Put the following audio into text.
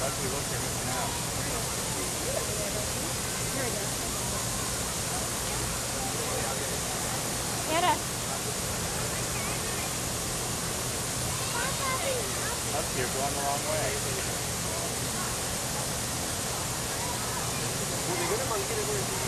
Luckily, look, they're missing out. That's you're going the wrong way. Well, they're gonna monkey, they're gonna